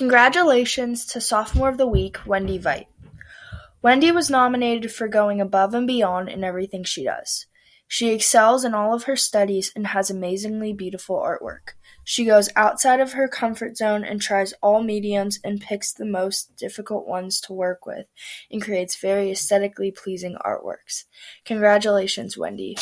Congratulations to Sophomore of the Week, Wendy Veit. Wendy was nominated for going above and beyond in everything she does. She excels in all of her studies and has amazingly beautiful artwork. She goes outside of her comfort zone and tries all mediums and picks the most difficult ones to work with and creates very aesthetically pleasing artworks. Congratulations, Wendy.